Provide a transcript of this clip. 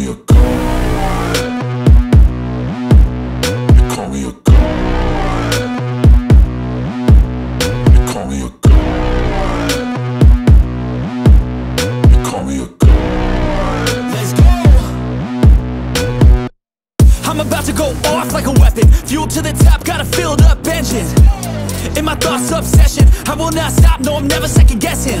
me a god. You call me a god. You call me a god. You call me a god. Let's go. I'm about to go off like a weapon. Fuel to the top, got a filled up engine. In my thoughts, obsession. I will not stop, no, I'm never second guessing.